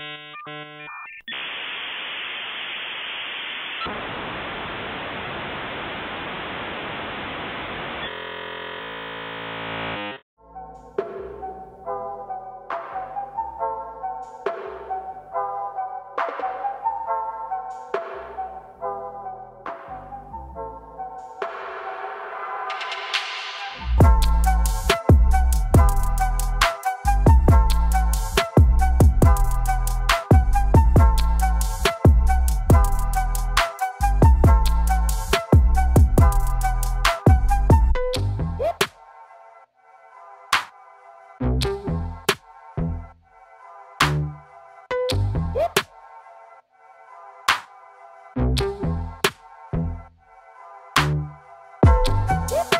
you Woo!